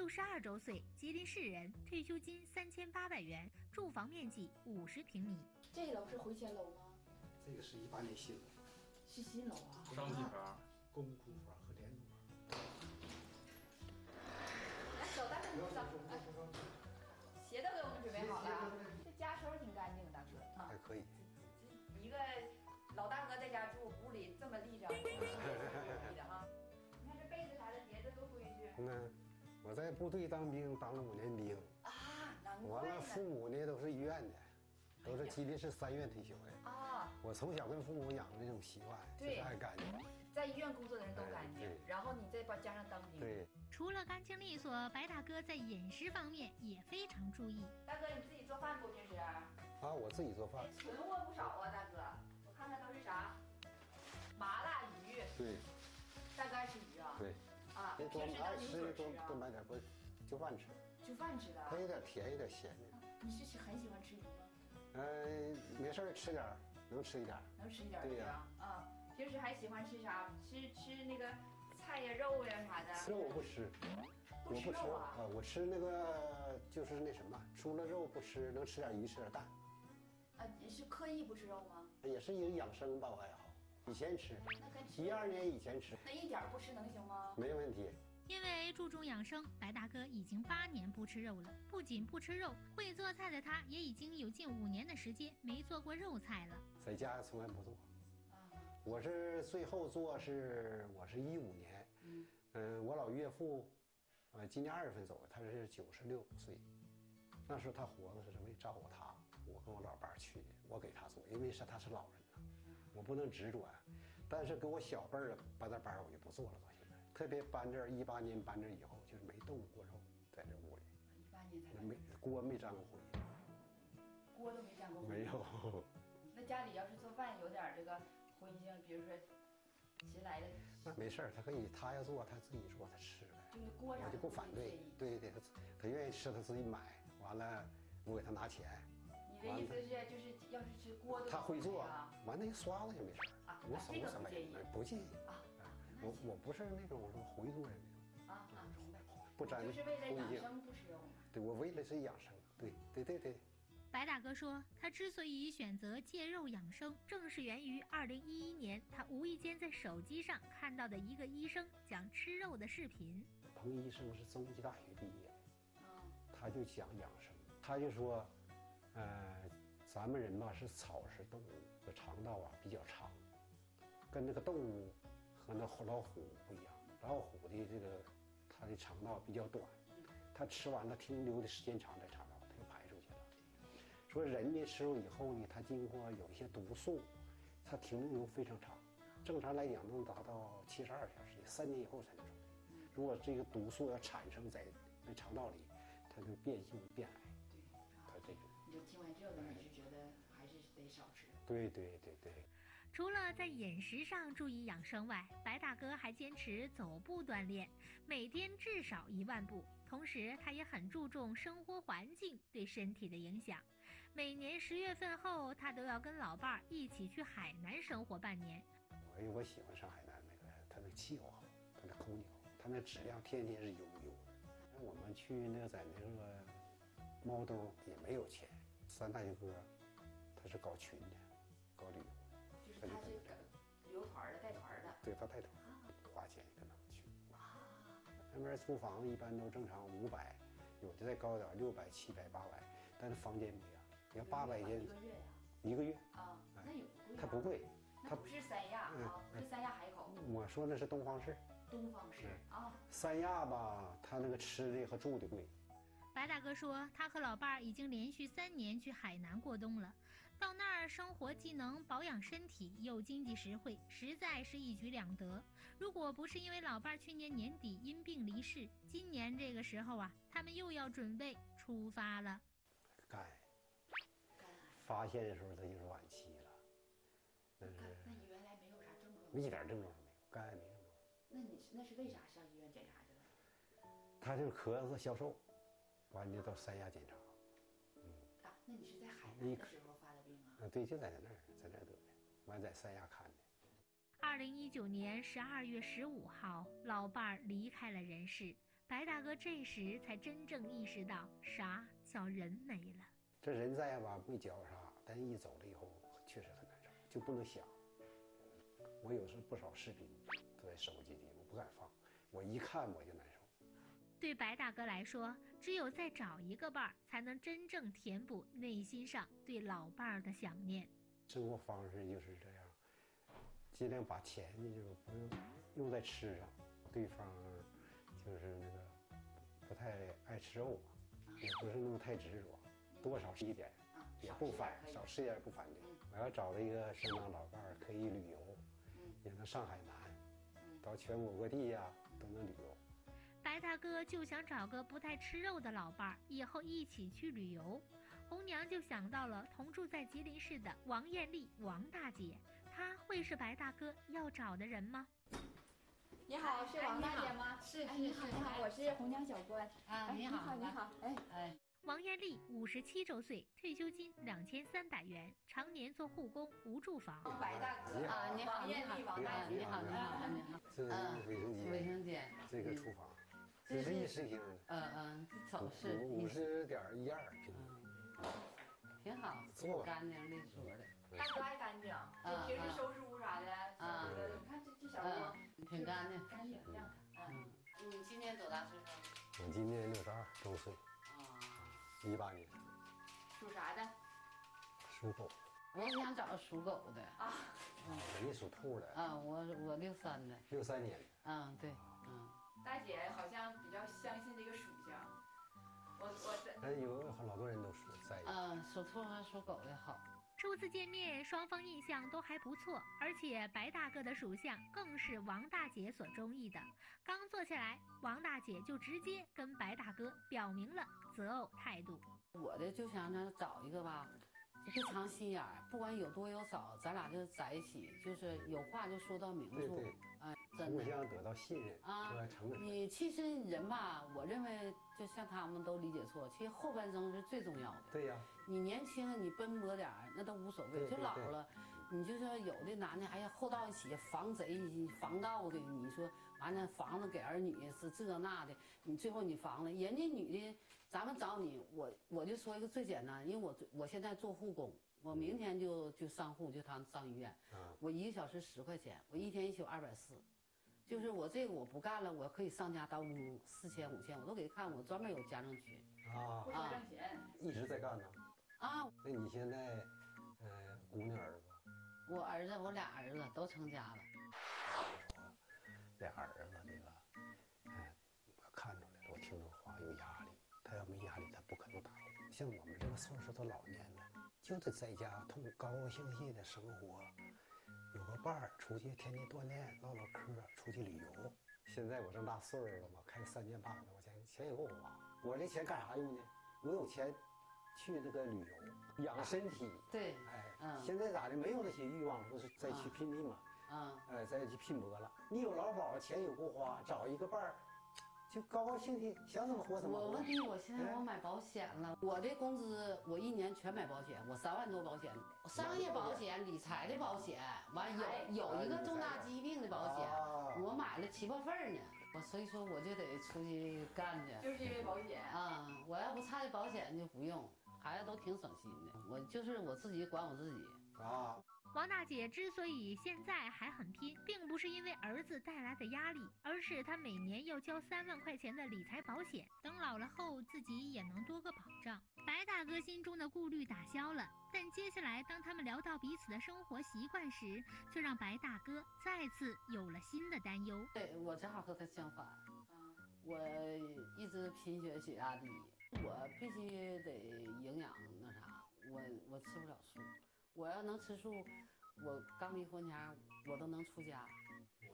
六十二周岁，吉林市人，退休金三千八百元，住房面积五十平米。这楼是回迁楼吗？这个是一八年新楼，是新楼啊。上几房？公库房和连住房。来，走，大哥，你走。鞋都给我们准备好了，这家收拾挺干净，大哥啊。还可以。一个老大哥在家住，屋里这么立着，挺不容易的哈。你看这被子啥的叠的多规矩。在部队当兵，当了五年兵。啊，难怪。完了，父母呢都是医院的，都是吉林市三院退休的。啊。我从小跟父母养成这种习惯，就是爱干净。在医院工作的人都干净，然后你再把加上当兵。对。除了干净利索，白大哥在饮食方面也非常注意。大哥，你自己做饭不？平时？啊，我自己做饭。存货不少啊，大哥。我看看都是啥？麻辣鱼。对。大哥爱吃多多买点，不就饭吃。就饭吃的。它有点甜，有点咸的。你是很喜欢吃鱼吗？嗯，没事吃点，能吃一点。能吃一点对呀。啊。平时还喜欢吃啥？吃吃那个菜呀、肉呀啥的。肉我不吃，我不吃啊。我吃那个就是那什么，除了肉不吃，能吃点鱼，吃点蛋。啊，你是刻意不吃肉吗？也是一个养生吧，我爱好。以前吃，一二年以前吃。那一点不吃能行吗？没问题。因为注重养生，白大哥已经八年不吃肉了。不仅不吃肉，会做菜的他也已经有近五年的时间没做过肉菜了。在家从来不做。我是最后做是，我是一五年，嗯，我老岳父，呃，今年二月份走的，他是九十六岁，那时候他活着是为照顾他，我跟我老伴儿去的，我给他做，因为是他是老人了，我不能执着，但是跟我小辈儿搬那班儿我就不做了，到现在，特别搬这儿一八年搬这以后，就是没动过肉，在这屋里，一八年才没锅没沾过灰，锅都没沾过灰，没有，那家里要是做饭有点这个。荤腥，比如说谁来的，那没事儿，他可以，他要做他自己做，他吃呗。就是锅我就不反对，对对，他他愿意吃他自己买，完了我给他拿钱。你的意思是就是要是吃锅他会做，完那刷子也没事儿啊，我手什么不介意，不介意啊。我我不是那种说回族人那种啊啊，明白。不沾就是为了养生不吃肉嘛。对，我为了是养生，对对对对。白大哥说，他之所以选择戒肉养生，正是源于2011年他无意间在手机上看到的一个医生讲吃肉的视频。彭医生是中医大学毕业，嗯，他就讲养生，他就说，呃，咱们人吧是草食动物，的肠道啊比较长，跟那个动物和那虎老虎不一样，老虎的这个它的肠道比较短，它吃完了停留的时间长在肠道，它就排出去了。说人呢吃肉以后呢，它经过有一些毒素，它停留非常长，正常来讲能达到七十二小时，三年以后才能出来。如果这个毒素要产生在那肠道里，它就变性变癌。你是觉得还是得少吃？对对对对。除了在饮食上注意养生外，白大哥还坚持走步锻炼，每天至少一万步。同时，他也很注重生活环境对身体的影响。每年十月份后，他都要跟老伴儿一起去海南生活半年。我我喜欢上海南那个，它那气候好，它那空气好，它那质量天天是优优的。那我们去那个在那个猫兜也没有钱。三大舅哥，他是搞群的，搞旅游，就是他是旅游团的，带团的。对他带团，花钱跟他们去。那边租房子一般都正常五百，有的再高点六百、七百、八百，但是房间不一样。你要八百间，一个月呀？一个月啊，那也不贵。他不贵，它不是三亚啊，不是三亚海口。我说那是东方市。东方市啊。三亚吧，他那个吃的和住的贵。白大哥说，他和老伴儿已经连续三年去海南过冬了，到那儿生活既能保养身体，又经济实惠，实在是一举两得。如果不是因为老伴儿去年年底因病离世，今年这个时候啊，他们又要准备出发了。肝，发现的时候他就是晚期了。那是。那你原来没有啥症状？一点症状都没有，肝癌没症状。那你那是为啥上医院检查去了？他就是咳嗽消瘦。完了到三亚检查，嗯啊，那你是在海南的时候发的病啊？啊，对，就在那儿，在那儿得的，完在三亚看的。二零一九年十二月十五号，老伴儿离开了人世。白大哥这时才真正意识到啥叫人没了。这人在吧没觉啥，但一走了以后，确实很难受，就不能想。我有时候不少视频都在手机里，我不敢放，我一看我就难受。对白大哥来说，只有再找一个伴儿，才能真正填补内心上对老伴儿的想念。生活方式就是这样，尽量把钱就不用用在吃上。对方就是那个不太爱吃肉，也不是那么太执着，多少吃一点，也不反，少吃一点也不反对。我要找了一个相当老伴儿，可以旅游，也能上海南，到全国各地呀都能旅游。白大哥就想找个不太吃肉的老伴儿，以后一起去旅游。红娘就想到了同住在吉林市的王艳丽王大姐，她会是白大哥要找的人吗？你好，是王大姐吗？是是你好，你好，我是红娘小关。啊，你好，你好，哎哎。王艳丽五十七周岁，退休金两千三百元，常年做护工，无住房。白大哥啊，你好，你好，你好，你好，你好，你好。这是卫生间，卫生间，这个厨房，这是一室厅。嗯嗯，扫视五十点一二平米，挺好，做干净利索的。大哥爱干净，就平时收拾屋啥的，啊，你看这这小屋，挺干净，干净亮堂。嗯，你今年多大岁数？我今年六十二周岁。啊一八年，属啥的？属狗。我想找个属狗的啊。嗯，人家属兔的。啊，我我六三的。六三年。嗯，对，哎，有好多人都说在。嗯，属兔和属狗的好。初次见面，双方印象都还不错，而且白大哥的属相更是王大姐所中意的。刚坐下来，王大姐就直接跟白大哥表明了择偶态度。我的就想着找一个吧，就不藏心眼儿，不管有多有少，咱俩就在一起，就是有话就说到明处。哎，互相得到信任啊，承认。你其实人吧，我认为就像他们都理解错，其实后半生是最重要的。对呀。你年轻，你奔波点儿那都无所谓，就老了，你就说有的男的，哎呀，厚道一起，防贼防盗的，你说完了房子给儿女是这那的，你最后你防了，人家女的，咱们找你，我我就说一个最简单，因为我我现在做护工，我明天就就上户，就他上医院，我一个小时十块钱，我一天一宿二百四，就是我这个我不干了，我可以上家当四千五千，我都给他看，我专门有家政群啊啊，一直在干呢。啊，那你现在，呃，姑娘儿子？我儿子，我俩儿子都成家了。俩儿子这个，哎，我看出来了，我听这话有压力。他要没压力，他不可能打工。像我们这个岁数都老年了，就得在家痛高高兴兴的生活，有个伴儿，出去天天锻炼、唠唠嗑，出去旅游。现在我这么大岁数了我，开三千八百块钱，钱也够花。我这钱干啥用呢？我有钱。去那个旅游养身体，对，哎，现在咋的？没有那些欲望，不是再去拼命了，啊，哎，再去拼搏了。你有劳保，钱也够花，找一个伴儿，就高高兴兴，想怎么活怎么活。我问题，我现在我买保险了，我的工资我一年全买保险，我三万多保险，商业保险、理财的保险，完有有一个重大疾病的保险，我买了七八份呢。我所以说我就得出去干去，就是因为保险啊，我要不差这保险就不用。孩子都挺省心的，我就是我自己管我自己啊。王大姐之所以现在还很拼，并不是因为儿子带来的压力，而是她每年要交三万块钱的理财保险，等老了后自己也能多个保障。白大哥心中的顾虑打消了，但接下来当他们聊到彼此的生活习惯时，却让白大哥再次有了新的担忧。对我正好和他相反，我一直贫血，血压低。我必须得营养那啥，我我吃不了素，我要能吃素，我刚离婚前我都能出家，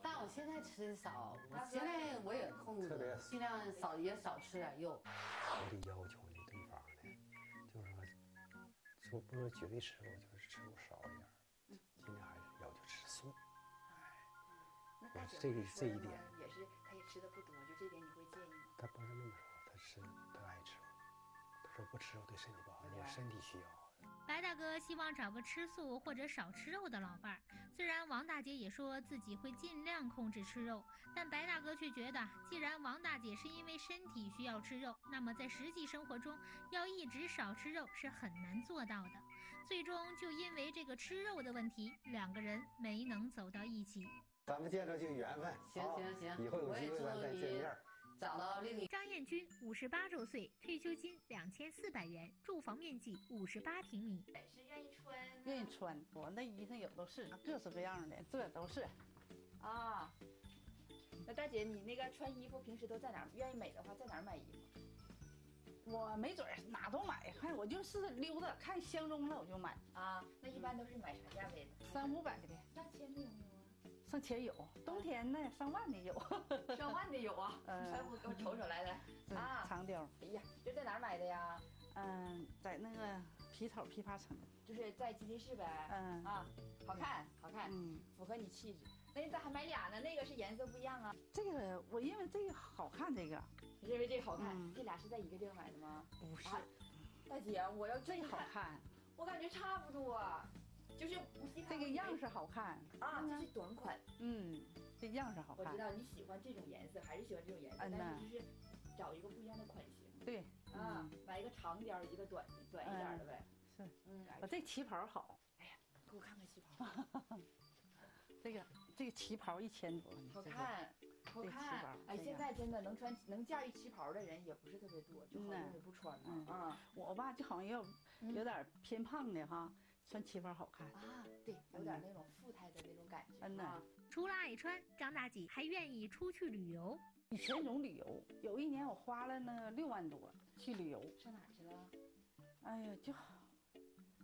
但我现在吃的少，我现在我也控制，尽量少也少吃点肉。我得要求你对方呢，就是说，说不是绝对吃肉，就是吃肉少一点，尽量还是要求吃素。哎，那这个这一点也是，他也吃的不多，就这点你会介意吗？他不是那么说，他吃他爱吃。他说不吃肉对身体不好，你身体需要，白大哥希望找个吃素或者少吃肉的老伴儿。虽然王大姐也说自己会尽量控制吃肉，但白大哥却觉得，既然王大姐是因为身体需要吃肉，那么在实际生活中要一直少吃肉是很难做到的。最终就因为这个吃肉的问题，两个人没能走到一起。咱们见着就缘分，行行行，以后有机会咱再见面。找到另一张艳军，五十八周岁，退休金两千四百元，住房面积五十八平米。是愿意穿，愿意穿。我那衣裳有都是各式各样的，这都是。啊，那大姐，你那个穿衣服平时都在哪儿？愿意美的话，在哪儿买衣服？我没准儿哪都买，看我就是溜达，看相中了我就买。啊，那一般都是买啥价位的？三五百的。上千的有没有？上千有，冬天呢上万的有，上万的 有啊！哎，我给我瞅瞅来来啊，长貂。哎呀，这在哪儿买的呀？嗯，在那个皮草批发城，就是在吉林市呗。嗯啊，好看，好看，嗯，符合你气质。那你咋还买俩呢？那个是颜色不一样啊。这个我因为这个好看，这个因为这个好看。这俩是在一个地方买的吗？不是，大姐，我要这好看，我感觉差不多。就是这个样式好看啊，就是短款。嗯，这样式好看。我知道你喜欢这种颜色，还是喜欢这种颜色，但是就是找一个不一样的款型。对，啊，买一个长点儿，一个短短一点的呗。是，嗯，我这旗袍好。哎呀，给我看看旗袍。这个这个旗袍一千多，好看，好看。哎，现在真的能穿能驾驭旗袍的人也不是特别多，就好多也不穿了。啊，我吧就好像要有点偏胖的哈。穿旗袍好看啊，对，有点那种富态的那种感觉。嗯呐，除了爱穿，张大姐还愿意出去旅游。以前总旅游，有一年我花了那六万多去旅游。上哪去了？哎呀，就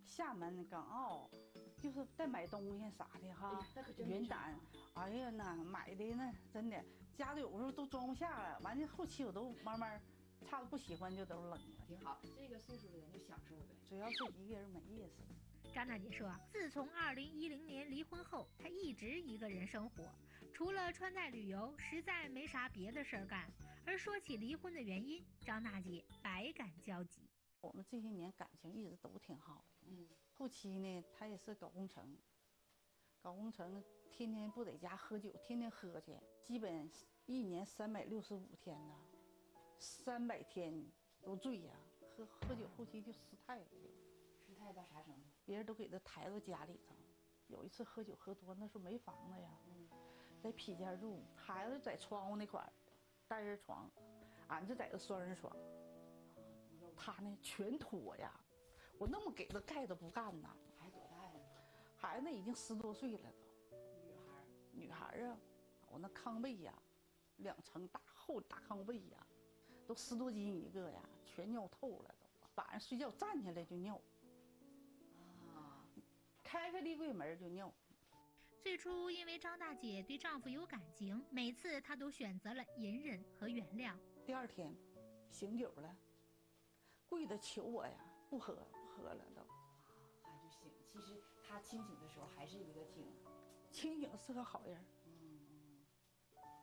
厦门、港澳，就是在买东西啥的哈。云南，哎呀那买的那真的，家里有时候都装不下了。完了后期我都慢慢，差的不喜欢就都扔了。挺好，这个岁数的人就享受呗。主要是一个人没意思。张大姐说：“自从2010年离婚后，她一直一个人生活，除了穿戴旅游，实在没啥别的事儿干。而说起离婚的原因，张大姐百感交集。我们这些年感情一直都挺好的，嗯，后期呢，他也是搞工程，搞工程天天不在家喝酒，天天喝去，基本一年三百六十五天呢，三百天都醉呀，喝喝酒后期就失态了。”失态到啥程度？别人都给他抬到家里头。有一次喝酒喝多，那时候没房子呀，在皮间住，孩子在窗户那块单人床，俺就在这双人床。他呢全脱呀，我那么给他盖都不干呐。孩子多大呀？孩子已经十多岁了都。女孩？女孩啊，我那炕被呀，两层大厚大炕被呀，都十多斤一个呀，全尿透了都。晚上睡觉站起来就尿。开开立柜门就尿。最初因为张大姐对丈夫有感情，每次她都选择了隐忍和原谅。第二天，醒酒了，跪着求我呀，不喝不喝了都。还就醒。其实他清醒的时候还是一个挺，清醒是个好人。嗯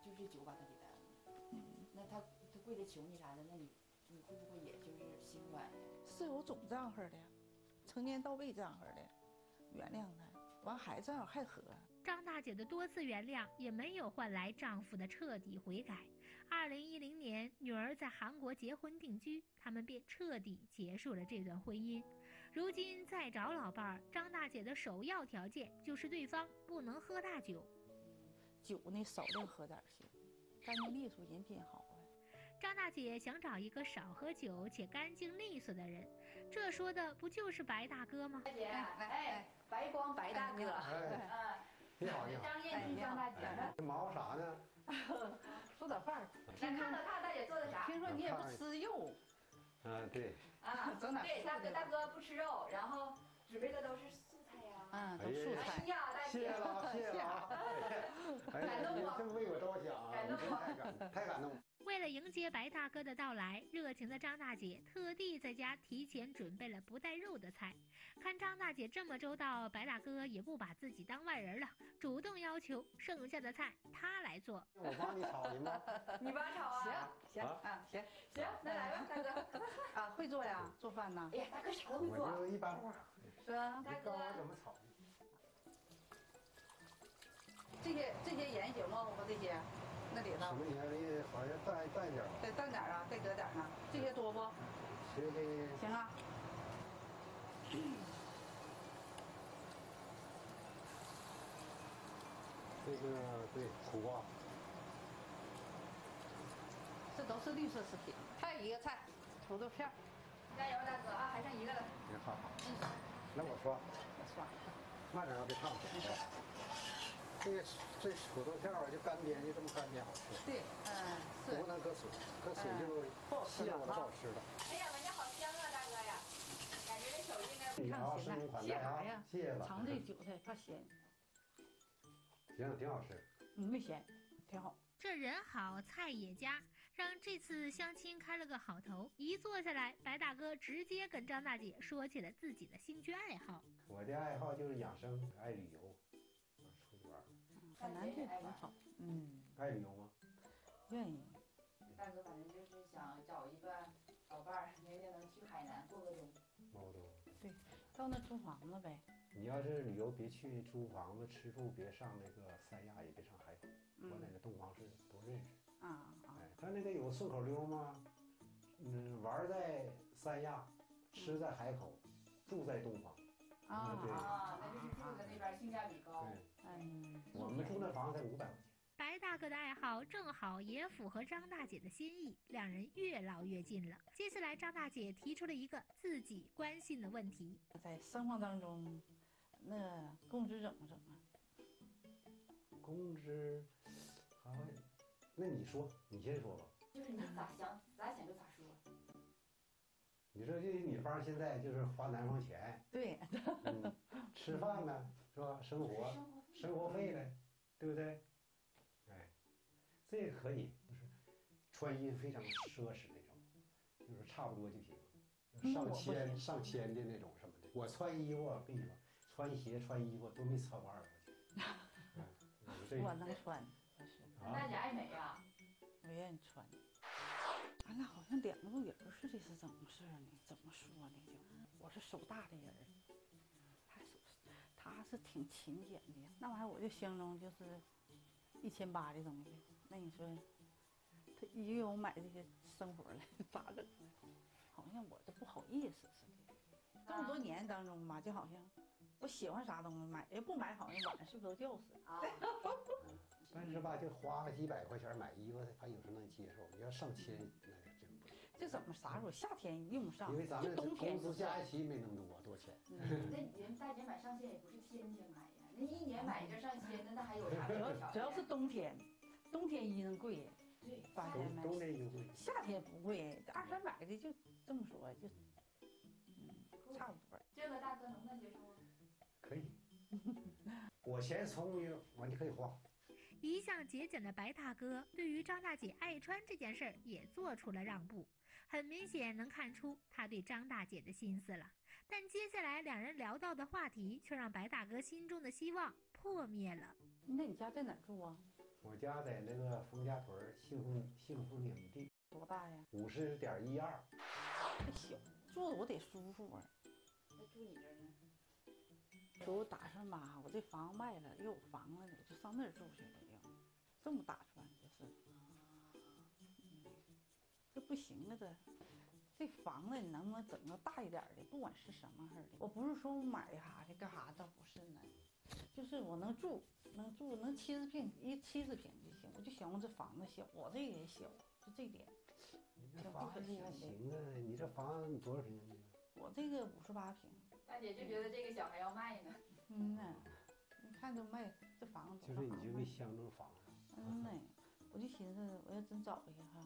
就是酒把他给耽误了。嗯。那他他跪着求你啥的，那你你会不会也就是心软呀？是有总这样式的，成年到位这样式的。原谅他，完孩子还喝。张大姐的多次原谅也没有换来丈夫的彻底悔改。二零一零年，女儿在韩国结婚定居，他们便彻底结束了这段婚姻。如今再找老伴儿，张大姐的首要条件就是对方不能喝大酒。酒呢，少量喝点行，干净利索，人品好。张大姐想找一个少喝酒且干净利索的人，这说的不就是白大哥吗？大姐，哎。你好，你好，张艳军张大姐，这忙活啥呢？做点饭。来看看看大姐做的啥？听说你也不吃肉。嗯，对。啊，整点。对，大哥大哥不吃肉，然后准备的都是素菜呀。嗯，都素菜。哎呀，大姐，谢了，谢了。感动我，这么为我着想，感动我，太感，太感动。为了迎接白大哥的到来，热情的张大姐特地在家提前准备了不带肉的菜。看张大姐这么周到，白大哥也不把自己当外人了，主动要求剩下的菜他来做。我帮你炒行吗？你帮炒啊？行行啊，行行，那来吧。大哥。啊，会做呀，做饭呢。哎呀，大哥啥都会做。我就一般化。是吧？大哥。怎么炒？这些这些盐行吗？我这些，那里头。什么年龄好像淡淡点儿。得淡点儿啊，再搁点儿呢。这些多不？行行行。行啊。这个对苦瓜，这都是绿色食品。还有一个菜，土豆片。加油，大哥啊，还剩一个了。行，好好。那我刷。我刷。慢点啊，别烫。这个这土豆片儿就干煸，就这么干煸好吃。对，嗯，是。不能搁水，搁水就稀了，不好吃了。哎呀，闻着好香啊，大哥呀！感觉这手艺呢。你好，生日快乐啊！谢谢了。尝这韭菜怕咸。行，挺好吃。嗯，没咸，挺好。这人好，菜也佳，让这次相亲开了个好头。一坐下来，白大哥直接跟张大姐说起了自己的兴趣爱好。我的爱好就是养生，爱旅游。海南这挺好。嗯。爱旅游吗？愿意。大哥，反正就是想找一个老伴儿，明年能去海南过个冬。过冬。对，到那租房子呗。你要是旅游，别去租房子，吃住别上那个三亚，也别上海口。我那个洞房是都认识。啊啊！哎，他那个有顺口溜吗？嗯，玩在三亚，吃在海口，住在洞房。啊对啊，那就是住在那边性价比高。对，嗯，我们住那房才五百块钱。白大哥的爱好正好也符合张大姐的心意，两人越唠越近了。接下来，张大姐提出了一个自己关心的问题：在生活当中。那工资怎么整啊？工资，好，那你说，你先说吧。就是你咋想，咋想就咋说。你说这女方现在就是花男方钱，对，嗯，吃饭呢是吧？生活，生活费呗，对不对？哎，这个可以，就是穿衣非常奢侈那种，就是差不多就行，上千上千的那种什么的。我穿衣服，我跟你说。穿鞋、穿衣服都没超过二百块钱。我能穿，不是。大姐爱美呀，我愿意穿。俺俩好像两个人似的，是怎么回事呢？怎么说呢？就我是手大的人，他是挺勤俭的。那玩意儿我就相中就是一千八的东西。那你说他一个月我买这些生活了，咋整？好像我都不好意思似的。这么多年当中嘛，就好像。我喜欢啥东西买，要不买好像晚上睡不着觉似的。啊，但是吧，就花个几百块钱买衣服，他有时候能接受。你要上千。这怎么啥时候夏天用不上？因为咱们工资加一起没那么多，多钱。那人大姐买上千也不是天天买呀，那一年买一件上千，那那还有啥？主要主要是冬天，冬天衣裳贵。对，夏天买。冬天衣贵。夏天不贵，二三百的就这么说就，嗯，差不多。这个大哥能不能接受？可以，我嫌聪明，我你可以花。一向节俭的白大哥，对于张大姐爱穿这件事儿也做出了让步，很明显能看出他对张大姐的心思了。但接下来两人聊到的话题，却让白大哥心中的希望破灭了。那你家在哪住啊？我家在那个冯家屯幸福幸福领地。多大呀？五十点一二。还小，住的我得舒服啊。那住你这儿呢？给我打算吧，我这房卖了，又有房子了，就上那儿住去了。要这么打算这不行了，这这房子你能不能整个大一点的？不管是什么事儿的，我不是说我买啥的干啥，倒不是呢，就是我能住，能住能七十平一七十平就行。我就想我这房子小，我这也小，就这点。你这房子还行啊，你这房子多少平米？我这个五十八平。大姐就觉得这个小还要卖呢。嗯呐，你看这卖这房子。就是你就没相中房子。嗯呐，我就寻思，我要真找一个哈，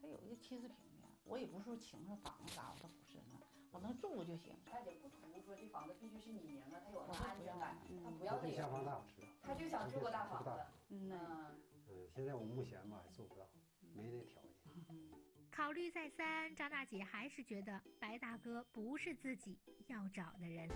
他有一个七十平的，我也不是说情上房子啥，我倒不是呢，我能住就行。大姐不图说这房子必须是你名的，他有安全感，他不要这个。房大，我知道。他就想住个大房子。嗯呐。嗯，现在我目前吧做不到，没那条件。考虑再三，张大姐还是觉得白大哥不是自己要找的人。